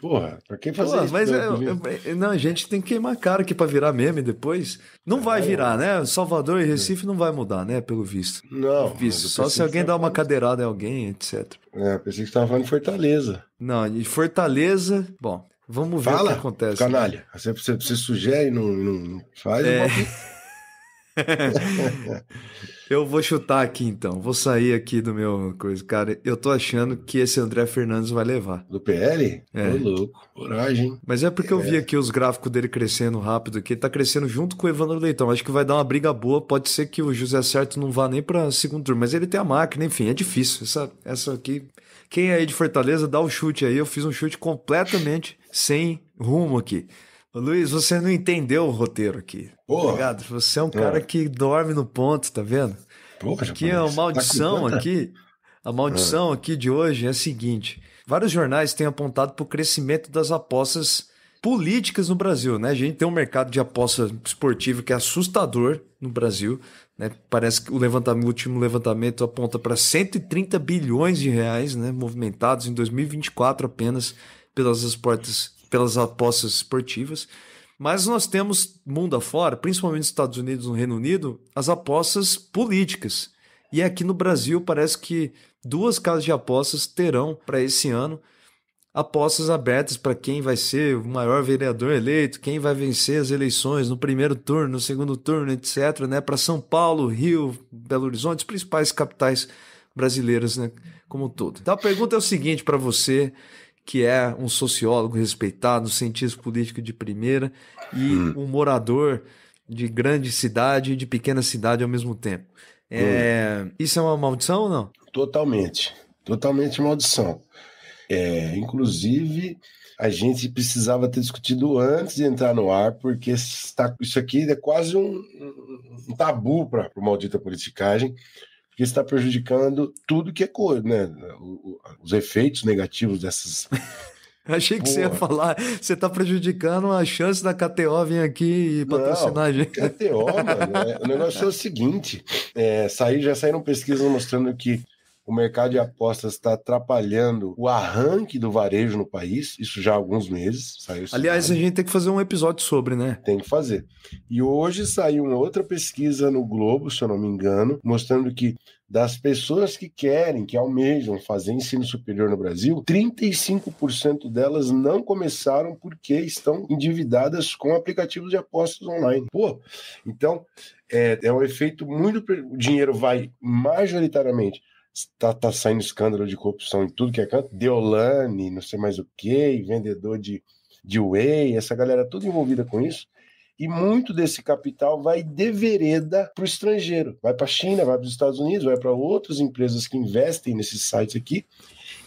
Porra, pra quem fazer Pô, isso? mas né, é, comigo? é- não, a gente tem que queimar cara aqui pra virar meme depois. Não vai virar, né? Salvador e Recife não vai mudar, né? Pelo visto. Não. Visto. Só se alguém dá uma cadeirada em alguém, etc. É, pensei que você tava falando de Fortaleza. Não, e Fortaleza. Bom, vamos ver o Fala, que acontece. canalha. Você, você, você sugere e não, não, faz. É. eu vou- [LAUGHS] [LAUGHS] Eu vou chutar aqui então. Vou sair aqui do meu coisa. Cara, eu tô achando que esse André Fernandes vai levar. Do PL? É. Ô, louco. Coragem. Mas é porque eu vi aqui os gráficos dele crescendo rápido aqui. Ele tá crescendo junto com o Evandro Leitão. Acho que vai dar uma briga boa. Pode ser que o José Certo não vá nem pra segundo turno. Mas ele tem a máquina, enfim, é difícil. Essa, essa aqui. Quem é aí de Fortaleza, dá o chute aí. Eu fiz um chute completamente sem rumo aqui. Luiz, você não entendeu o roteiro aqui. Porra. Tá? Você é um cara É. que dorme no ponto, tá vendo? Porra, Aqui é uma maldição Tá com tanta- aqui. A maldição aqui de hoje é a seguinte: vários jornais têm apontado para o crescimento das apostas políticas no Brasil, né? A gente tem um mercado de aposta esportiva que é assustador no Brasil, né? Parece que o levantamento, o último levantamento aponta para 130 bilhões de reais, né, movimentados em 2024 apenas pelas esportes, pelas apostas esportivas. Mas nós temos mundo afora, principalmente nos Estados Unidos e no Reino Unido, as apostas políticas. E aqui no Brasil parece que duas casas de apostas terão para esse ano apostas abertas para quem vai ser o maior vereador eleito, quem vai vencer as eleições no primeiro turno, no segundo turno, etc. Né? Para São Paulo, Rio, Belo Horizonte, as principais capitais brasileiras, né? como um todo. Então a pergunta é o seguinte para você, que é um sociólogo respeitado, um cientista político de primeira e um morador de grande cidade e de pequena cidade ao mesmo tempo. É, Isso é uma maldição ou não? Totalmente. Totalmente maldição. É, inclusive, a gente precisava ter discutido antes de entrar no ar, porque está, isso aqui é quase um, um- um tabu para a maldita politicagem, porque está prejudicando tudo que é coisa, né? Os efeitos negativos dessas. [LAUGHS] Achei que você ia falar, você está prejudicando a chance da KTO vir aqui e patrocinar a gente. KTO, mano, é- o negócio é o seguinte: é, saí, já saíram pesquisas mostrando que o mercado de apostas está atrapalhando o arranque do varejo no país, isso já há alguns meses. Saiu Aliás, a gente tem que fazer um episódio sobre, né? tem que fazer. E hoje saiu uma outra pesquisa no Globo, se eu não me engano, mostrando que das pessoas que querem, que almejam fazer ensino superior no Brasil, 35% delas não começaram porque estão endividadas com aplicativos de apostas online. Pô, então é, é um efeito muito. O dinheiro vai majoritariamente. Tá, tá saindo escândalo de corrupção em tudo que é canto. Deolane, não sei mais o que, vendedor de, de whey, essa galera toda envolvida com isso. E muito desse capital vai de vereda para o estrangeiro. Vai para a China, vai para os Estados Unidos, vai para outras empresas que investem nesses sites aqui.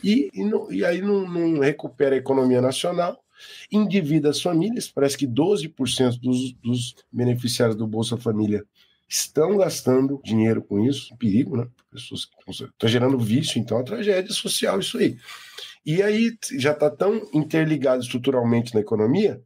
E, e, não- e aí não, não recupera a economia nacional, endivida as famílias. Parece que 12% dos, dos beneficiários do Bolsa Família estão gastando dinheiro com isso. Um perigo, né? Pessoas estão gerando vício, então é uma tragédia social isso aí. E aí já está tão interligado estruturalmente na economia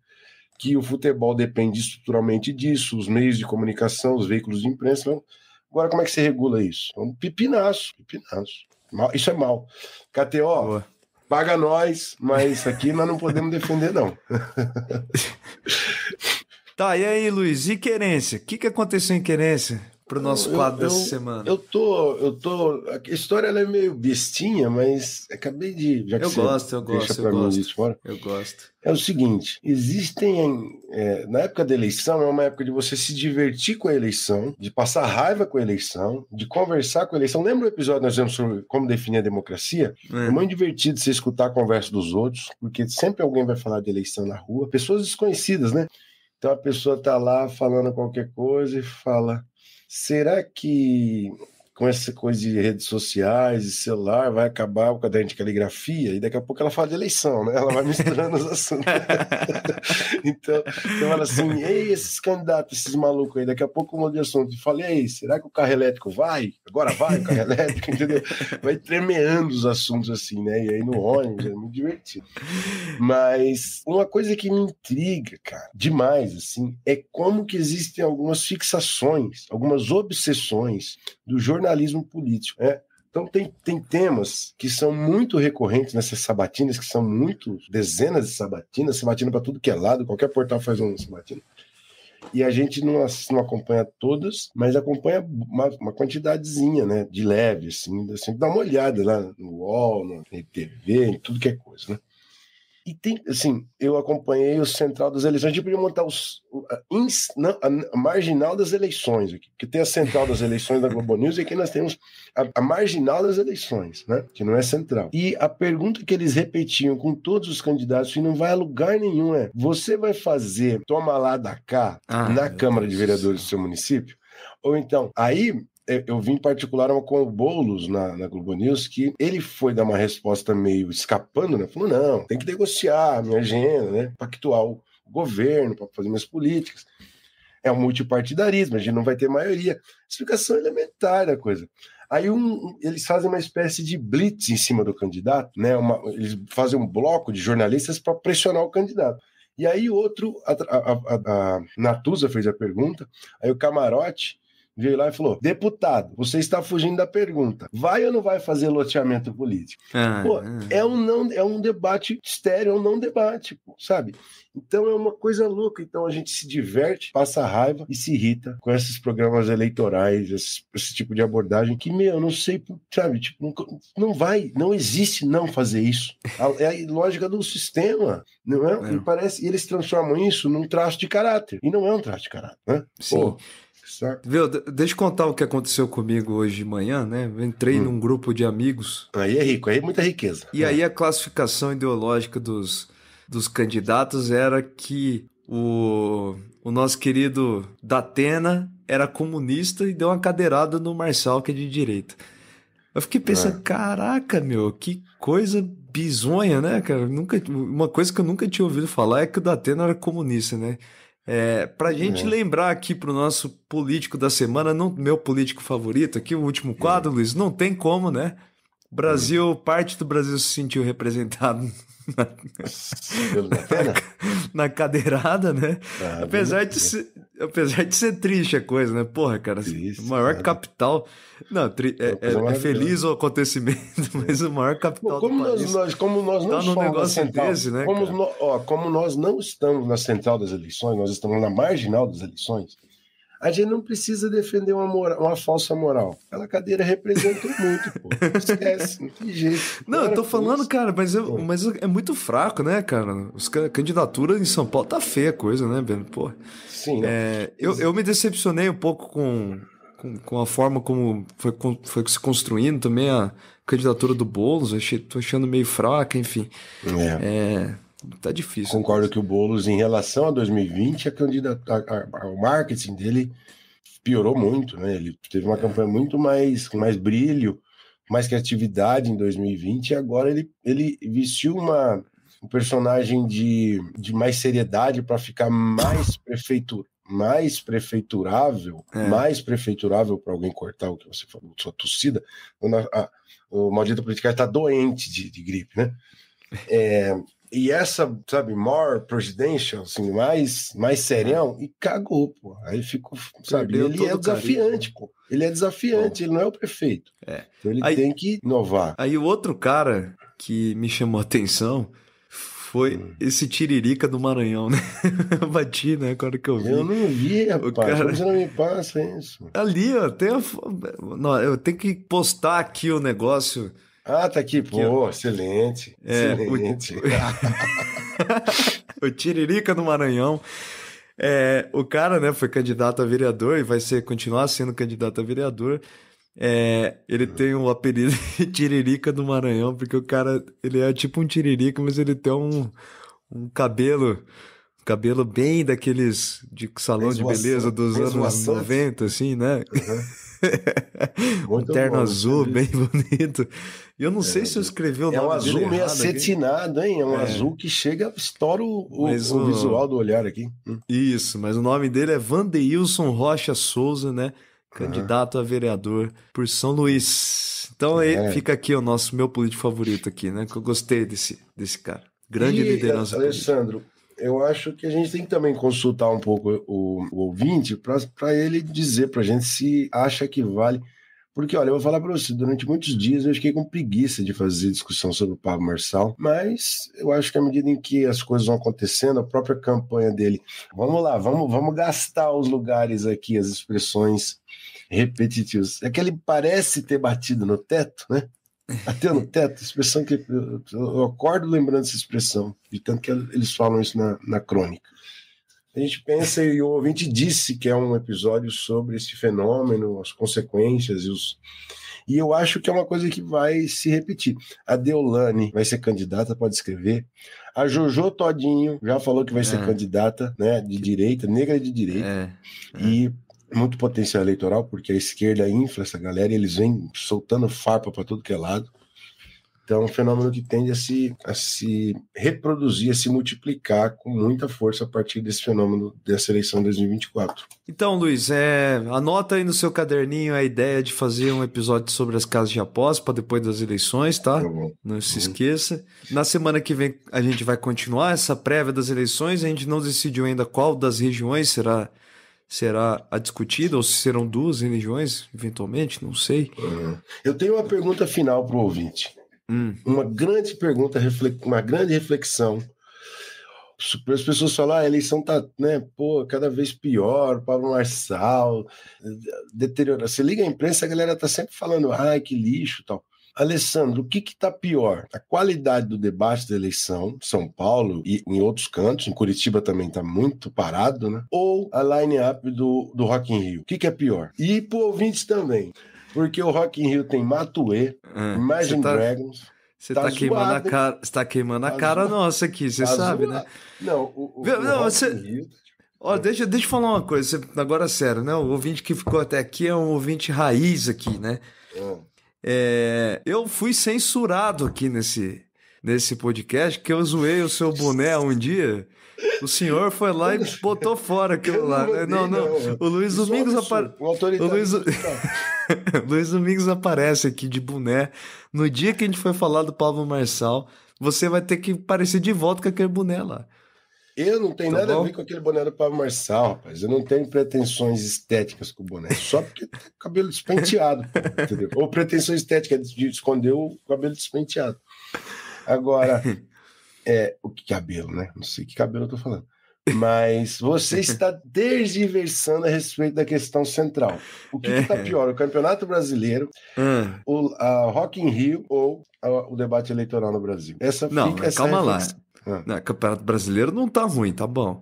que o futebol depende estruturalmente disso, os meios de comunicação, os veículos de imprensa. Então, agora, como é que você regula isso? É um pipinaço, pipinaço. Mal- Isso é mal. KTO, Boa. paga nós, mas aqui nós não podemos defender, não. [LAUGHS] Tá, e aí, Luiz, e querência? O que, que aconteceu em querência? pro nosso quadro eu, dessa semana? Eu tô, eu tô. A história é meio bestinha, mas acabei de. Eu gosto, eu gosto, eu gosto. Fora, eu gosto. É o seguinte: existem. É, na época da eleição, é uma época de você se divertir com a eleição, de passar raiva com a eleição, de conversar com a eleição. Lembra o episódio que nós vimos sobre como definir a democracia? É. é muito divertido você escutar a conversa dos outros, porque sempre alguém vai falar de eleição na rua, pessoas desconhecidas, né? Então a pessoa tá lá falando qualquer coisa e fala: será que com essa coisa de redes sociais e celular, vai acabar o caderno de caligrafia e daqui a pouco ela fala de eleição, né? Ela vai misturando os assuntos. [LAUGHS] então, eu falo assim, ei, esses candidatos, esses malucos aí, daqui a pouco muda de assunto. E falei, ei, será que o carro elétrico vai? Agora vai o carro elétrico, entendeu? Vai tremeando os assuntos assim, né? E aí no ônibus, é muito divertido. Mas uma coisa que me intriga, cara, demais, assim, é como que existem algumas fixações, algumas obsessões do jornalismo jornalismo político. Né? Então tem, tem temas que são muito recorrentes nessas sabatinas, que são muito dezenas de sabatinas, sabatina para tudo que é lado, qualquer portal faz um sabatina. E a gente não, não acompanha todas, mas acompanha uma, uma quantidadezinha, né? De leve, assim, assim, dá uma olhada lá no UOL, no TV, em tudo que é coisa, né? E tem, assim, eu acompanhei o central das eleições. A gente podia montar os, a, ins, não, a, marginal das eleições aqui, que tem a central das eleições da Globo News e aqui nós temos a, a, marginal das eleições, né? Que não é central. E a pergunta que eles repetiam com todos os candidatos e não vai a lugar nenhum é: você vai fazer toma lá da cá ah, na Câmara Deus de Vereadores do seu município? Ou então, aí eu vi em particular uma com o Boulos na, na, Globo News, que ele foi dar uma resposta meio escapando, né? Falou: não, tem que negociar a minha agenda, né? Pactuar o governo para fazer minhas políticas. É um multipartidarismo, a gente não vai ter maioria. Explicação elementar da coisa. Aí um, eles fazem uma espécie de blitz em cima do candidato, né? Uma, eles fazem um bloco de jornalistas para pressionar o candidato. E aí outro, a, a, a, a Natuza fez a pergunta, aí o Camarote veio lá e falou: deputado, você está fugindo da pergunta. Vai ou não vai fazer loteamento político? Ah, pô, ah. é um não, é um debate estéreo, é um não debate, pô, sabe? Então é uma coisa louca. Então a gente se diverte, passa raiva e se irrita com esses programas eleitorais, esse, esse tipo de abordagem que, meu, eu não sei, sabe? Tipo, não, não vai, não existe não fazer isso. É a lógica do sistema, não é? é. E parece, eles transformam isso num traço de caráter. E não é um traço de caráter, né? Sim. Pô, Certo. Viu, deixa eu contar o que aconteceu comigo hoje de manhã, né? Eu entrei hum. num grupo de amigos. Aí é rico, aí é muita riqueza. E é. aí a classificação ideológica dos, dos candidatos era que o, o nosso querido Datena era comunista e deu uma cadeirada no Marçal, que é de direita. Eu fiquei pensando, é. caraca, meu, que coisa bizonha, né, cara? Nunca, uma coisa que eu nunca tinha ouvido falar é que o Datena era comunista, né? É, pra gente é. lembrar aqui pro nosso político da semana, não, meu político favorito aqui, o último quadro, é. Luiz, não tem como, né? Brasil, parte do Brasil se sentiu representado [LAUGHS] na, na cadeirada, né? Ah, apesar, de ser, apesar de ser triste a coisa, né? Porra, cara, triste, maior cara. capital. Não, tri, é, é, é, feliz o acontecimento, [LAUGHS] mas o maior capital como país. Nós, como nós não tá estamos negócio central, desse, né? Como, no, ó, como nós não estamos na central das eleições, nós estamos na marginal das eleições a gente não precisa defender uma, moral, uma falsa moral. Aquela cadeira representa [LAUGHS] muito, pô. Esquece, não tem jeito. Não, eu tô falando, isso. cara, mas, eu, mas é muito fraco, né, cara? Os, a candidatura em São Paulo tá feia a coisa, né, Ben? Pô. Sim. É, eu, eu me decepcionei um pouco com, com, com, a forma como foi, foi se construindo também a candidatura do Boulos. Achei, tô achando meio fraca, enfim. É. é Tá difícil. Concordo que o Boulos, em relação a 2020, a candidata, a, a, o marketing dele piorou muito, né? Ele teve uma campanha muito mais com mais brilho, mais criatividade em 2020 e agora ele, ele vestiu uma um personagem de, de mais seriedade para ficar mais prefeitura mais prefeiturável, é. mais prefeiturável para alguém cortar o que você falou, sua tossida, a, a, o maldito político está doente de, de gripe, né? É, e essa, sabe, more presidential, assim, mais, mais serião, e cagou, pô. Aí ficou, sabe, Perdeu ele é desafiante, pô. Ele é desafiante, ele não é o prefeito. É. Então ele aí, tem que inovar. Aí o outro cara que me chamou a atenção foi hum. esse Tiririca do Maranhão, né? Eu [LAUGHS] bati, né? Agora que eu vi. Eu não vi, rapaz. O cara... Você não me passa isso? Ali, ó, tem a... não, eu tenho que postar aqui o negócio. Ah, tá aqui. Pô, excelente. É, excelente. O... [LAUGHS] o Tiririca do Maranhão. É, o cara, né, foi candidato a vereador e vai ser continuar sendo candidato a vereador. É, ele tem o um apelido [LAUGHS] de Tiririca do Maranhão, porque o cara, ele é tipo um Tiririca, mas ele tem um, um cabelo, um cabelo bem daqueles de salão de beleza dos anos 90, assim, né? Uhum. [LAUGHS] um terno bom, azul, bem bonito. E eu não é, sei se eu escrevi o nome É um azul meio acetinado, hein? É um é. azul que chega, estoura o, o, o, visual do olhar aqui. Hum. Isso, mas o nome dele é Vandeilson Rocha Souza, né? candidato a vereador por São Luís. Então é. aí fica aqui o nosso meu político favorito aqui, né? Que eu gostei desse, desse cara. Grande e, liderança. Alessandro, política. Eu acho que a gente tem que também consultar um pouco o, o ouvinte para ele dizer para a gente se acha que vale. Porque, olha, eu vou falar para você, durante muitos dias eu fiquei com preguiça de fazer discussão sobre o Pablo Marçal, mas eu acho que à medida em que as coisas vão acontecendo, a própria campanha dele, vamos lá, vamos, vamos gastar os lugares aqui, as expressões repetitivos. É que ele parece ter batido no teto, né? Bateu no teto, expressão que eu, acordo lembrando essa expressão, de tanto que eles falam isso na, na crônica. A gente pensa, e o ouvinte disse que é um episódio sobre esse fenômeno, as consequências e os. E eu acho que é uma coisa que vai se repetir. A Deolane vai ser candidata, pode escrever. A Jojo Todinho já falou que vai ser é. candidata, né, de direita, negra de direita. É. É. E muito potencial eleitoral, porque a esquerda infla essa galera e eles vêm soltando farpa para tudo que é lado. Então, é um fenômeno que tende a se, a se reproduzir, a se multiplicar com muita força a partir desse fenômeno dessa eleição 2024. Então, Luiz, é, anota aí no seu caderninho a ideia de fazer um episódio sobre as casas de aposta para depois das eleições, tá? tá não se uhum. esqueça. Na semana que vem a gente vai continuar essa prévia das eleições. A gente não decidiu ainda qual das regiões será será a discutida, ou se serão duas religiões, eventualmente, não sei. Uhum. Eu tenho uma pergunta final para o ouvinte. Hum. Uma grande pergunta, uma grande reflexão. As pessoas falam, ah, a eleição tá, né, pô, cada vez pior, Pablo Marçal, deteriora. Você liga a imprensa, a galera tá sempre falando, ai, que lixo tal. Alessandro, o que está pior? A qualidade do debate da eleição, São Paulo e em outros cantos, em Curitiba também está muito parado, né? Ou a line-up do, do Rock in Rio? O que, que é pior? E para ouvintes também, porque o Rock in Rio tem Matuê, é, Imagine tá... Dragons, você tá, tá queimando a cara, você tá queimando a tá cara zoado. nossa aqui, você tá sabe, zoado. né? Não, o, o, não, o você... Rio... Ó, deixa, deixa eu falar uma coisa, agora sério, né? O ouvinte que ficou até aqui é um ouvinte raiz aqui, né? É. É, eu fui censurado aqui nesse, nesse podcast, que eu zoei o seu boné um dia. O senhor foi lá e botou fora aquilo lá. Né? Não, não. O Luiz Domingos aparece. O Luiz... [LAUGHS] Luiz Domingos aparece aqui de boné. No dia que a gente foi falar do Pablo Marçal, você vai ter que aparecer de volta com aquele boné lá. Eu não tenho tá nada bom? a ver com aquele boné do Pablo Marçal, rapaz. Eu não tenho pretensões estéticas com o boné. Só porque tem o cabelo despenteado, entendeu? Ou pretensão estética de esconder o cabelo despenteado. Agora, é, o que cabelo, né? Não sei que cabelo eu tô falando. Mas você está desdiversando a respeito da questão central. O que está é. pior, o Campeonato Brasileiro, hum. o a Rock in Rio ou a, o debate eleitoral no Brasil? Essa não, fica, calma lá. Ah. Não, Campeonato Brasileiro não tá ruim, tá bom.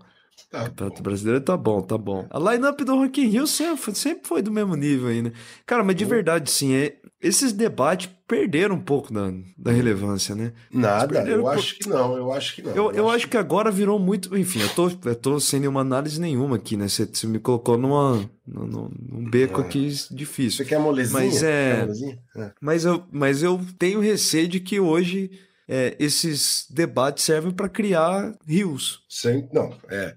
Tá Campeonato bom. Brasileiro tá bom, tá bom. A lineup do Rock in Rio sempre, sempre foi do mesmo nível ainda. Né? Cara, mas de verdade, sim, é, esses debates perderam um pouco da, da relevância, né? Nada, eu acho que não, eu acho que não. Eu, eu, eu acho, acho que... que... agora virou muito. Enfim, eu tô, eu tô sem nenhuma análise nenhuma aqui, né? Você, você me colocou numa, num, num beco é. aqui difícil. Você quer molezinha? Mas é. é. Mas, eu, mas eu tenho receio de que hoje é, esses debates servem para criar rios. Sim, não, é.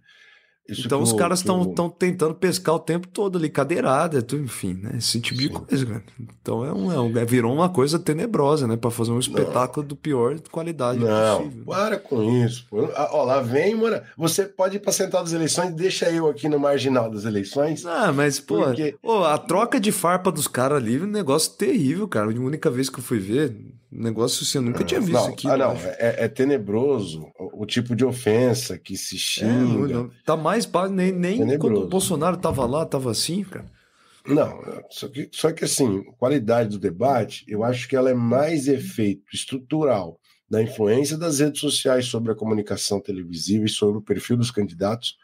Isso então os caras estão eu... tentando pescar o tempo todo ali, cadeirada, tudo, enfim, né? Esse tipo Sim. de coisa, cara. Então é um, é um, é, virou uma coisa tenebrosa, né? Para fazer um espetáculo não. do pior qualidade não, possível. Né? Para né? com isso. Ah, ó, lá vem, mano. Você pode ir para central das eleições, deixa eu aqui no marginal das eleições. Ah, mas, pô, porque... pô a troca de farpa dos caras ali, um negócio terrível, cara. A única vez que eu fui ver, negócio assim, eu nunca tinha visto não, aqui. Ah, não, é, é, tenebroso o, o, tipo de ofensa que se xinga. É, tá mais nem, nem quando o Bolsonaro tava lá, tava assim, cara. Não, só que, só que assim, qualidade do debate, eu acho que ela é mais efeito estrutural da influência das redes sociais sobre a comunicação televisiva e sobre o perfil dos candidatos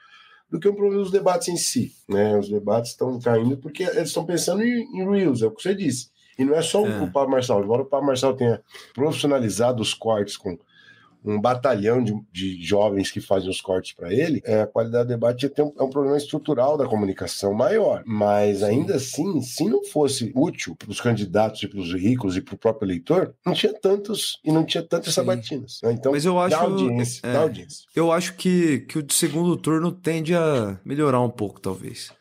do que o problema dos debates em si. Né? Os debates estão caindo porque eles estão pensando em, em Reels, é o que você disse. E não é só é. o Pablo Marçal, embora o Pablo Marçal tenha profissionalizado os cortes com um batalhão de, de jovens que fazem os cortes para ele, é, a qualidade do debate é um, é um problema estrutural da comunicação maior. Mas ainda assim, se não fosse útil para os candidatos e para os ricos e para o próprio eleitor, não tinha tantos e não tinha tantas sabatinas. Né? Então, Mas eu acho, dá audiência, é, dá audiência. Eu acho que, que o segundo turno tende a melhorar um pouco, talvez.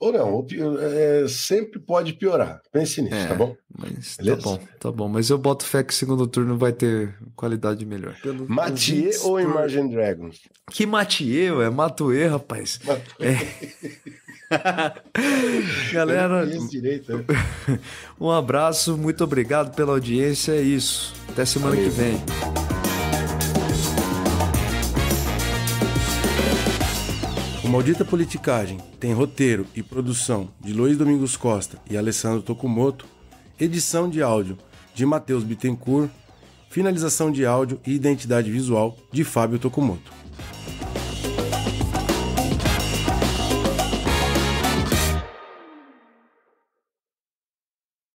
Ou não, é, sempre pode piorar. Pense nisso, é, tá bom? Mas tá Beleza? tá bom, tá bom. Mas eu boto fé que o segundo turno vai ter qualidade melhor. Pelo, Mathieu ou por... Imagine Dragons? Que Mathieu, é Matuê, rapaz. É. [LAUGHS] Galera, direito, né? [LAUGHS] um abraço, muito obrigado pela audiência. É isso. Até semana Valeu. que vem. Maldita Politicagem tem roteiro e produção de Luiz Domingos Costa e Alessandro Tokumoto, edição de áudio de Matheus Bittencourt, finalização de áudio e identidade visual de Fábio Tokumoto.